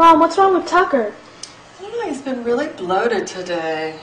Mom, what's wrong with Tucker? I don't know, he's been really bloated today.